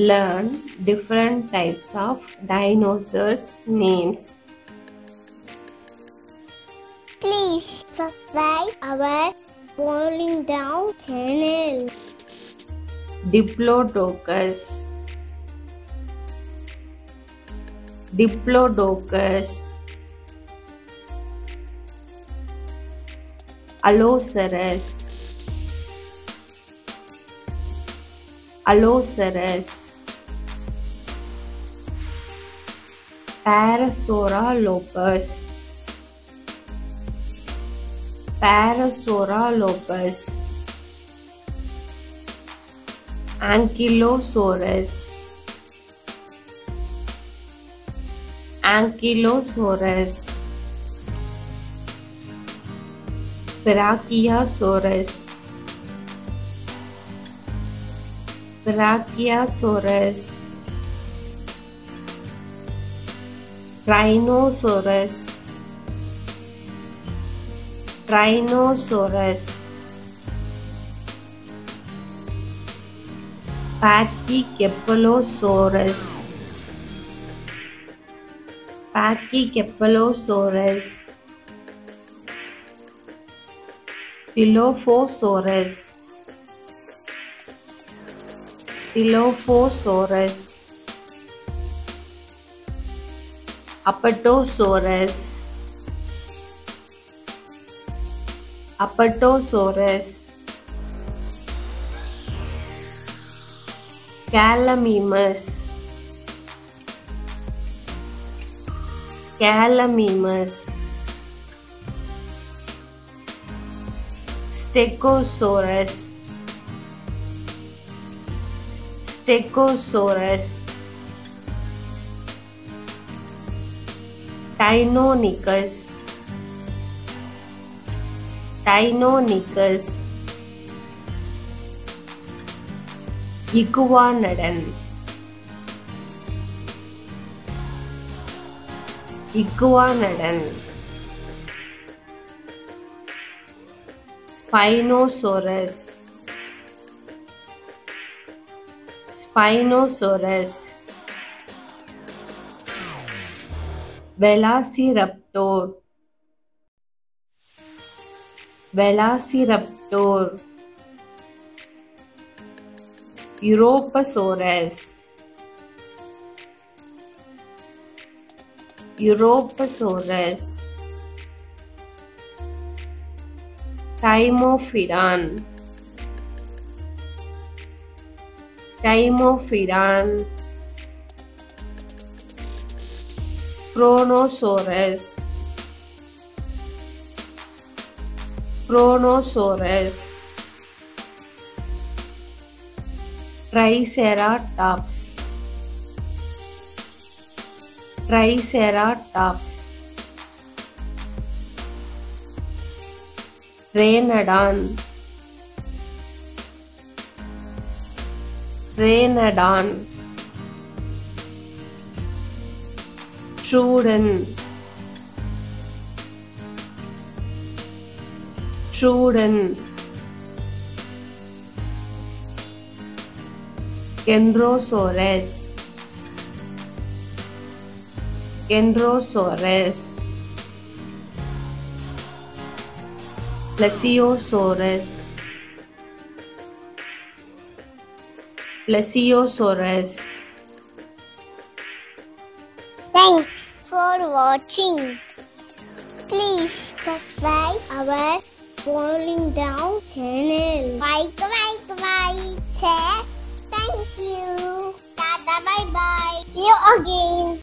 learn different types of dinosaurs names. Please subscribe our Baallingdong channel. Diplodocus Diplodocus Allosaurus Allosaurus Parasaurolophus Parasaurolophus Ankylosaurus Ankylosaurus Brachiosaurus Brachiosaurus Rhinoceros. Rhinoceros. Pachycephalosaurus Pachycephalosaurus Dilophosaurus. Dilophosaurus Apatosaurus. Apatosaurus. Gallimimus Gallimimus Stegosaurus. Stegosaurus Deinonychus. Deinonychus. Iguanodon. Iguanodon. Spinosaurus. Spinosaurus वेलासीरप्टोर। वेलासीरप्टोर। यूरोपसोरस। यूरोपसोरस। टाइमोफिरान। टाइमोफिरान। Kronosaurus Kronosaurus Triceratops Triceratops Rhenodon Rhenodon Troodon Troodon Kentrosaurus Kentrosaurus Plesiosaurus Plesiosaurus Thanks for watching. Please subscribe our Baallingdong channel. Bye, bye, like, share. Thank you. Tata, bye bye. See you again.